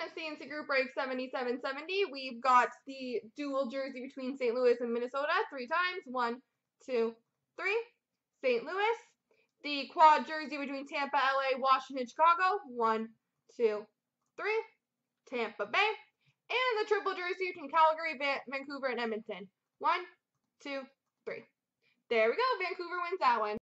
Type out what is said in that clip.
in a CNC group break 7770, we've got the dual jersey between St. Louis and Minnesota three times. One, two, three. St. Louis. The quad jersey between Tampa, LA, Washington, Chicago. One, two, three. Tampa Bay. And the triple jersey between Calgary, Vancouver, and Edmonton. One, two, three. There we go. Vancouver wins.